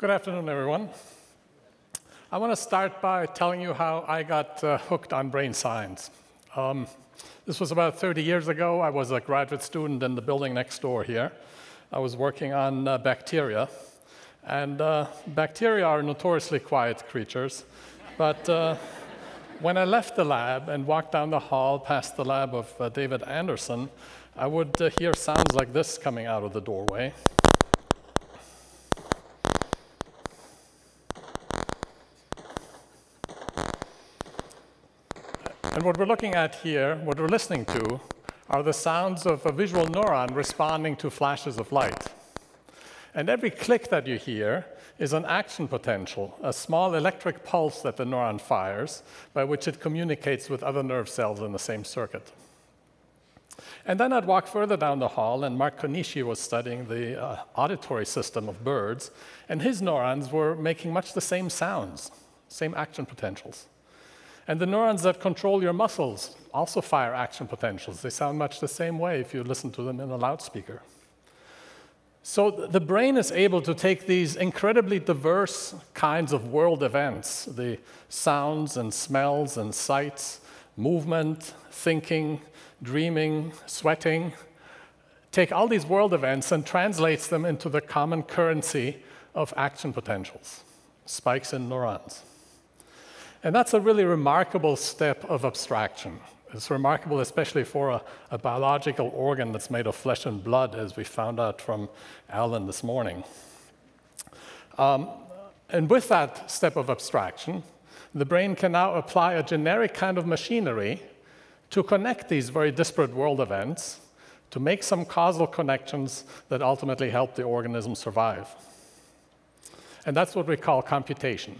Good afternoon, everyone. I want to start by telling you how I got uh, hooked on brain science. Um, this was about 30 years ago. I was a graduate student in the building next door here. I was working on uh, bacteria. And uh, bacteria are notoriously quiet creatures. But uh, when I left the lab and walked down the hall past the lab of uh, David Anderson, I would uh, hear sounds like this coming out of the doorway. And what we're looking at here, what we're listening to, are the sounds of a visual neuron responding to flashes of light. And every click that you hear is an action potential, a small electric pulse that the neuron fires by which it communicates with other nerve cells in the same circuit. And then I'd walk further down the hall, and Mark Konishi was studying the uh, auditory system of birds, and his neurons were making much the same sounds, same action potentials. And the neurons that control your muscles also fire action potentials. They sound much the same way if you listen to them in a loudspeaker. So the brain is able to take these incredibly diverse kinds of world events, the sounds and smells and sights, movement, thinking, dreaming, sweating, take all these world events and translates them into the common currency of action potentials, spikes in neurons. And that's a really remarkable step of abstraction. It's remarkable, especially for a, a, biological organ that's made of flesh and blood, as we found out from Alan this morning. Um, and with that step of abstraction, the brain can now apply a generic kind of machinery to connect these very disparate world events, to make some causal connections that ultimately help the organism survive. And that's what we call computation.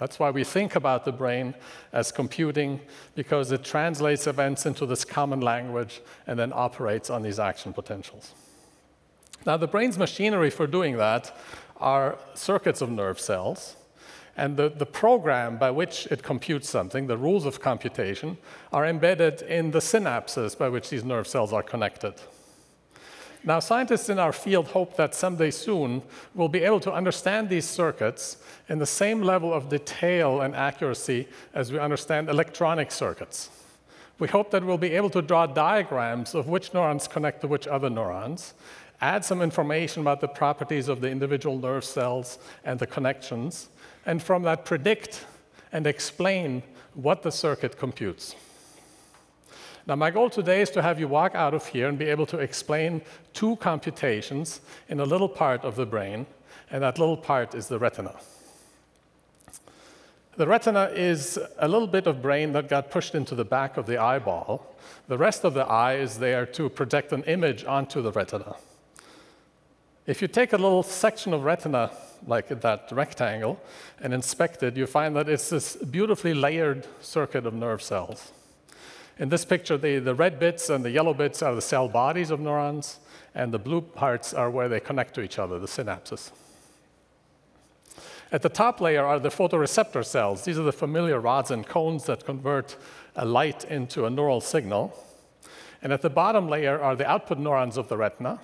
That's why we think about the brain as computing, because it translates events into this common language and then operates on these action potentials. Now, the brain's machinery for doing that are circuits of nerve cells. And the, the program by which it computes something, the rules of computation, are embedded in the synapses by which these nerve cells are connected. Now, scientists in our field hope that someday soon we'll be able to understand these circuits in the same level of detail and accuracy as we understand electronic circuits. We hope that we'll be able to draw diagrams of which neurons connect to which other neurons, add some information about the properties of the individual nerve cells and the connections, and from that predict and explain what the circuit computes. Now, my goal today is to have you walk out of here and be able to explain two computations in a little part of the brain, and that little part is the retina. The retina is a little bit of brain that got pushed into the back of the eyeball. The rest of the eye is there to project an image onto the retina. If you take a little section of retina, like that rectangle, and inspect it, you find that it's this beautifully layered circuit of nerve cells. In this picture, the, the red bits and the yellow bits are the cell bodies of neurons, and the blue parts are where they connect to each other, the synapses. At the top layer are the photoreceptor cells. These are the familiar rods and cones that convert a light into a neural signal. And at the bottom layer are the output neurons of the retina.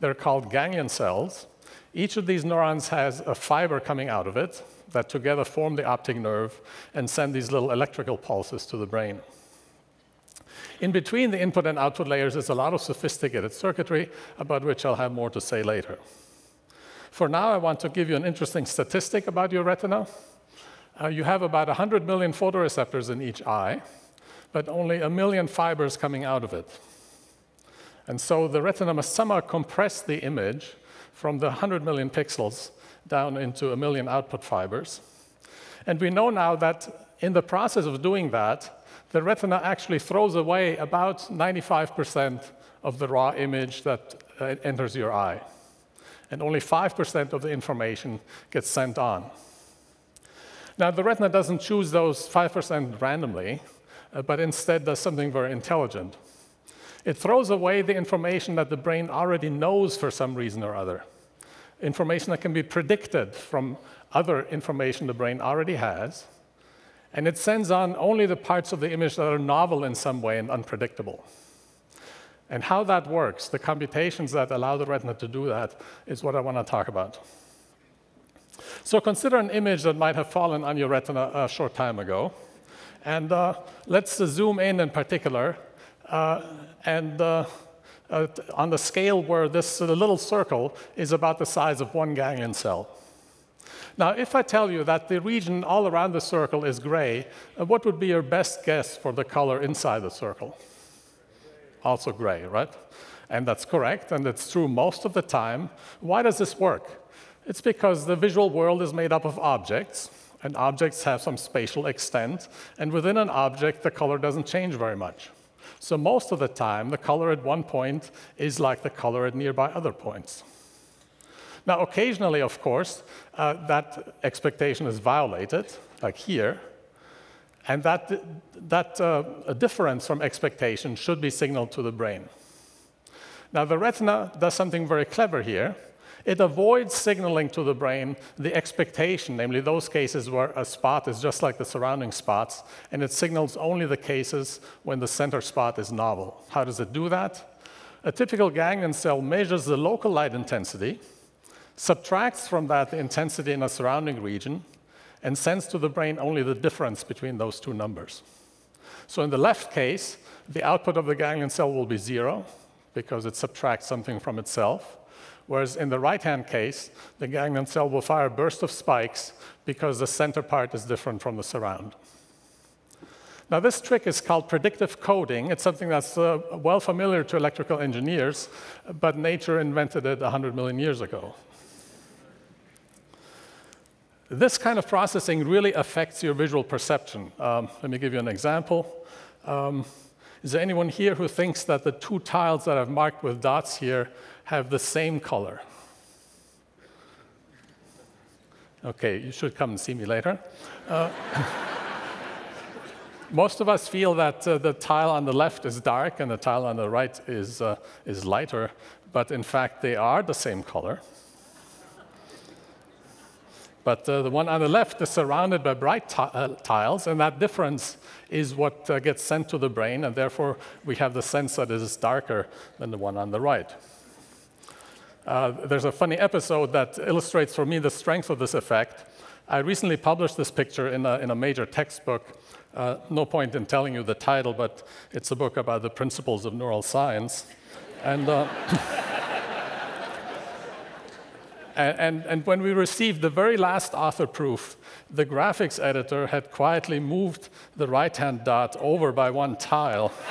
They're called ganglion cells. Each of these neurons has a fiber coming out of it that together form the optic nerve and send these little electrical pulses to the brain. In between the input and output layers is a lot of sophisticated circuitry, about which I'll have more to say later. For now, I want to give you an interesting statistic about your retina. Uh, you have about 100 million photoreceptors in each eye, but only a million fibers coming out of it. And so the retina must somehow compress the image from the 100 million pixels down into a million output fibers. And we know now that in the process of doing that, the retina actually throws away about 95% of the raw image that uh, enters your eye. And only 5% of the information gets sent on. Now, the retina doesn't choose those 5% randomly, uh, but instead does something very intelligent. It throws away the information that the brain already knows for some reason or other, information that can be predicted from other information the brain already has, and it sends on only the parts of the image that are novel in some way and unpredictable. And how that works, the computations that allow the retina to do that, is what I want to talk about. So consider an image that might have fallen on your retina a short time ago. And uh, let's uh, zoom in in particular. Uh, and uh, uh, on the scale where this little circle is about the size of one ganglion cell. Now, if I tell you that the region all around the circle is gray, uh, what would be your best guess for the color inside the circle? Also gray, right? And that's correct, and it's true most of the time. Why does this work? It's because the visual world is made up of objects, and objects have some spatial extent, and within an object, the color doesn't change very much. So most of the time, the color at one point is like the color at nearby other points. Now, occasionally, of course, uh, that expectation is violated, like here, and that, that uh, difference from expectation should be signaled to the brain. Now, the retina does something very clever here. It avoids signaling to the brain the expectation, namely those cases where a spot is just like the surrounding spots, and it signals only the cases when the center spot is novel. How does it do that? A typical ganglion cell measures the local light intensity, subtracts from that the intensity in a surrounding region, and sends to the brain only the difference between those two numbers. So in the left case, the output of the ganglion cell will be zero because it subtracts something from itself. Whereas in the right-hand case, the ganglion cell will fire a burst of spikes because the center part is different from the surround. Now, this trick is called predictive coding. It's something that's uh, well familiar to electrical engineers, but nature invented it 100 million years ago. This kind of processing really affects your visual perception. Um, let me give you an example. Um, is there anyone here who thinks that the two tiles that I've marked with dots here have the same color. Okay, you should come and see me later. Uh, most of us feel that uh, the tile on the left is dark and the tile on the right is, uh, is lighter, but in fact, they are the same color. But uh, the one on the left is surrounded by bright uh, tiles, and that difference is what uh, gets sent to the brain, and therefore we have the sense that it is darker than the one on the right. Uh, there's a funny episode that illustrates for me the strength of this effect. I recently published this picture in a, in a major textbook. Uh, no point in telling you the title, but it's a book about the principles of neural science. And, uh, and, and, when we received the very last author proof, the graphics editor had quietly moved the right hand dot over by one tile.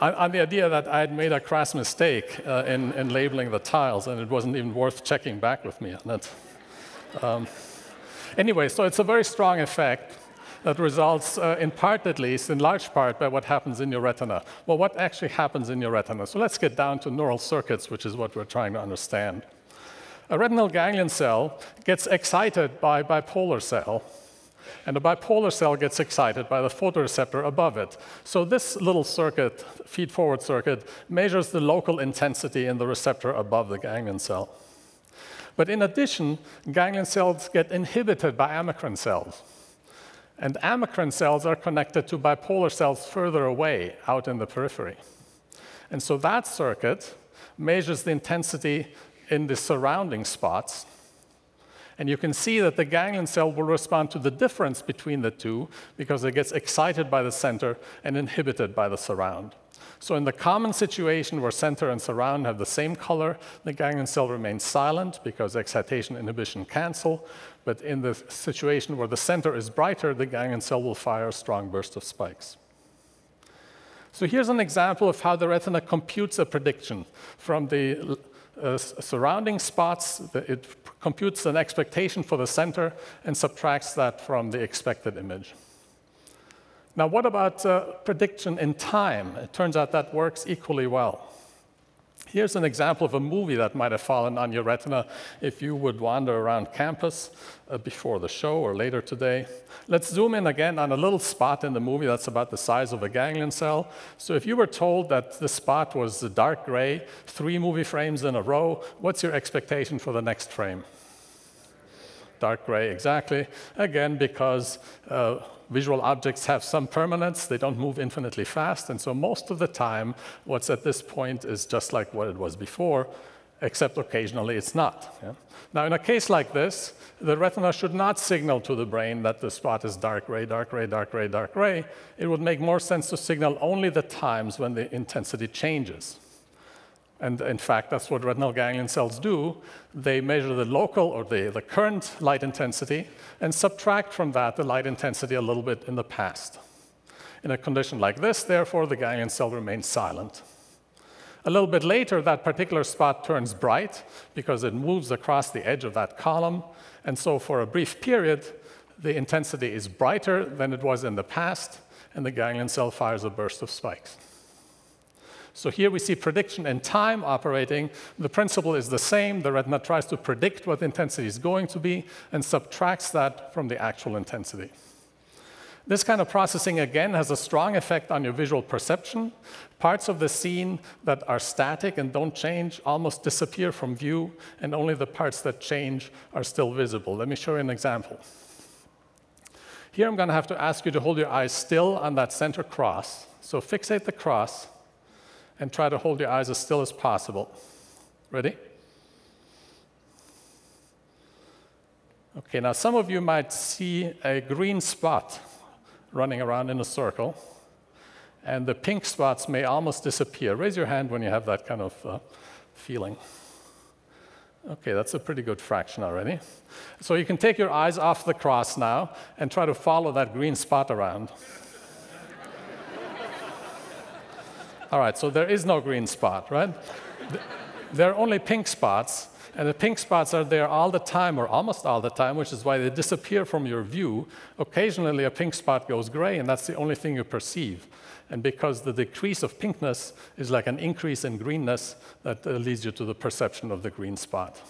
on the idea that I had made a crass mistake uh, in, in, labeling the tiles, and it wasn't even worth checking back with me on it. Um, anyway, so it's a very strong effect that results, uh, in part at least, in large part, by what happens in your retina. Well, what actually happens in your retina? So let's get down to neural circuits, which is what we're trying to understand. A retinal ganglion cell gets excited by a bipolar cell, and the bipolar cell gets excited by the photoreceptor above it. So this little circuit, feed-forward circuit, measures the local intensity in the receptor above the ganglion cell. But in addition, ganglion cells get inhibited by amacrine cells. And amacrine cells are connected to bipolar cells further away, out in the periphery. And so that circuit measures the intensity in the surrounding spots and you can see that the ganglion cell will respond to the difference between the two because it gets excited by the center and inhibited by the surround. So in the common situation where center and surround have the same color, the ganglion cell remains silent because excitation inhibition cancel. But in the situation where the center is brighter, the ganglion cell will fire a strong burst of spikes. So here's an example of how the retina computes a prediction from the uh, surrounding spots. It computes an expectation for the center and subtracts that from the expected image. Now, what about uh, prediction in time? It turns out that works equally well. Here's an example of a movie that might have fallen on your retina if you would wander around campus uh, before the show or later today. Let's zoom in again on a little spot in the movie that's about the size of a ganglion cell. So if you were told that the spot was dark gray, three movie frames in a row, what's your expectation for the next frame? Dark gray, exactly. Again, because uh, visual objects have some permanence, they don't move infinitely fast, and so most of the time, what's at this point is just like what it was before. except occasionally it's not. Yeah? Now, in a case like this, the retina should not signal to the brain that the spot is dark gray, dark gray, dark gray, dark gray. It would make more sense to signal only the times when the intensity changes. And in fact, that's what retinal ganglion cells do. They measure the local or the, the current light intensity and subtract from that the light intensity a little bit in the past. In a condition like this, therefore, the ganglion cell remains silent. A little bit later, that particular spot turns bright because it moves across the edge of that column. And so for a brief period, the intensity is brighter than it was in the past, and the ganglion cell fires a burst of spikes. So here we see prediction in time operating. The principle is the same. The retina tries to predict what the intensity is going to be and subtracts that from the actual intensity. This kind of processing, again, has a strong effect on your visual perception. Parts of the scene that are static and don't change almost disappear from view, and only the parts that change are still visible. Let me show you an example. Here I'm going to have to ask you to hold your eyes still on that center cross. So fixate the cross and try to hold your eyes as still as possible. Ready? Okay, now some of you might see a green spot running around in a circle, and the pink spots may almost disappear. Raise your hand when you have that kind of uh, feeling. Okay, that's a pretty good fraction already. So you can take your eyes off the cross now and try to follow that green spot around. All right, so there is no green spot, right? there are only pink spots, and the pink spots are there all the time, or almost all the time, which is why they disappear from your view. Occasionally, a pink spot goes gray, and that's the only thing you perceive. And because the decrease of pinkness is like an increase in greenness, that uh, leads you to the perception of the green spot.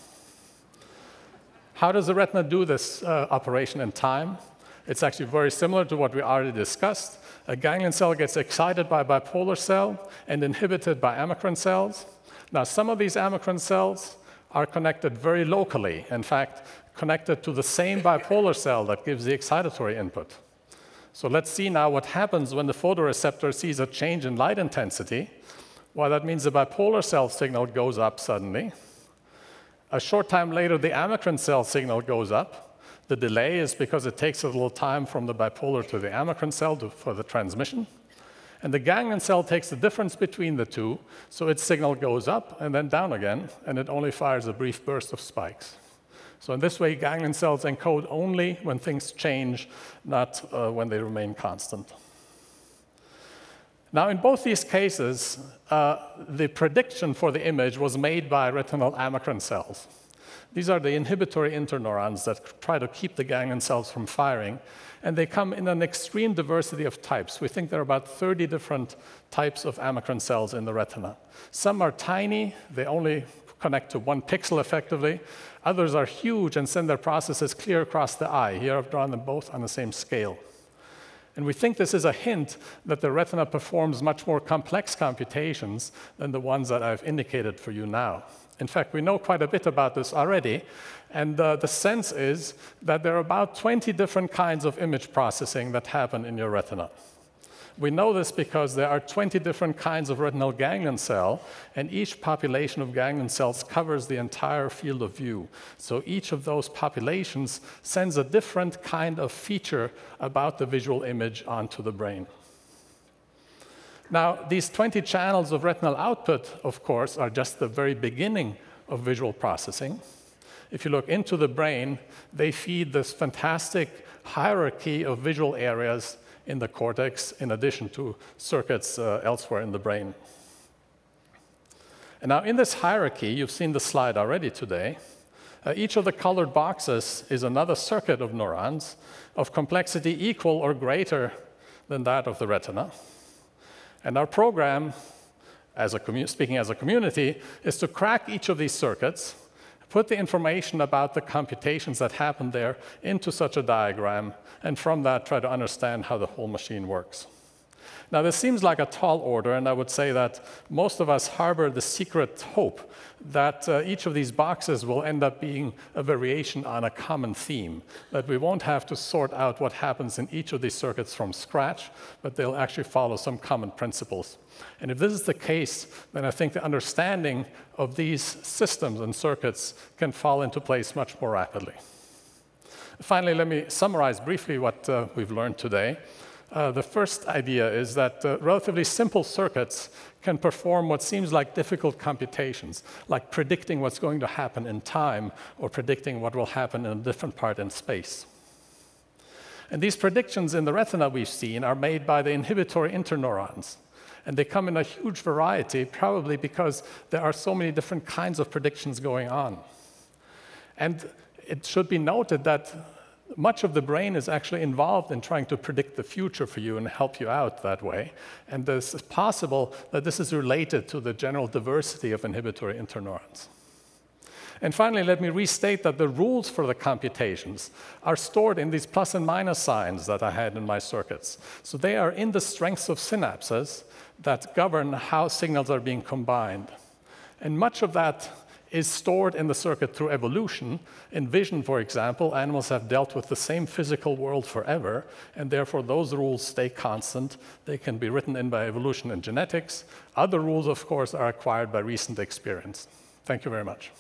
How does the retina do this uh, operation in time? It's actually very similar to what we already discussed. A ganglion cell gets excited by a bipolar cell and inhibited by amacrine cells. Now, some of these amacrine cells are connected very locally, in fact, connected to the same bipolar cell that gives the excitatory input. So let's see now what happens when the photoreceptor sees a change in light intensity. Well, that means the bipolar cell signal goes up suddenly. A short time later, the amacrine cell signal goes up. The delay is because it takes a little time from the bipolar to the amacrine cell to, for the transmission. And the ganglion cell takes the difference between the two, so its signal goes up and then down again, and it only fires a brief burst of spikes. So in this way, ganglion cells encode only when things change, not uh, when they remain constant. Now, in both these cases, uh, the prediction for the image was made by retinal amacrine cells. These are the inhibitory interneurons that try to keep the ganglion cells from firing. And they come in an extreme diversity of types. We think there are about 30 different types of amacrine cells in the retina. Some are tiny, they only connect to one pixel effectively. Others are huge and send their processes clear across the eye. Here I've drawn them both on the same scale. And we think this is a hint that the retina performs much more complex computations than the ones that I've indicated for you now. In fact, we know quite a bit about this already, and uh, the sense is that there are about 20 different kinds of image processing that happen in your retina. We know this because there are 20 different kinds of retinal ganglion cell, and each population of ganglion cells covers the entire field of view. So each of those populations sends a different kind of feature about the visual image onto the brain. Now, these 20 channels of retinal output, of course, are just the very beginning of visual processing. If you look into the brain, they feed this fantastic hierarchy of visual areas in the cortex, in addition to circuits uh, elsewhere in the brain. And now, in this hierarchy, you've seen the slide already today. Uh, each of the colored boxes is another circuit of neurons of complexity equal or greater than that of the retina. And our program, as speaking as a community, is to crack each of these circuits, put the information about the computations that happen there into such a diagram, and from that try to understand how the whole machine works. Now, this seems like a tall order, and I would say that most of us harbor the secret hope that uh, each of these boxes will end up being a variation on a common theme, that we won't have to sort out what happens in each of these circuits from scratch, but they'll actually follow some common principles. And if this is the case, then I think the understanding of these systems and circuits can fall into place much more rapidly. Finally, let me summarize briefly what uh, we've learned today. Uh, the first idea is that uh, relatively simple circuits can perform what seems like difficult computations, like predicting what's going to happen in time or predicting what will happen in a different part in space. And these predictions in the retina we've seen are made by the inhibitory interneurons. And they come in a huge variety, probably because there are so many different kinds of predictions going on. And it should be noted that much of the brain is actually involved in trying to predict the future for you and help you out that way. And it's possible that this is related to the general diversity of inhibitory interneurons. And finally, let me restate that the rules for the computations are stored in these plus and minus signs that I had in my circuits. So they are in the strengths of synapses that govern how signals are being combined. And much of that is stored in the circuit through evolution. In vision, for example, animals have dealt with the same physical world forever, and therefore those rules stay constant. They can be written in by evolution and genetics. Other rules, of course, are acquired by recent experience. Thank you very much.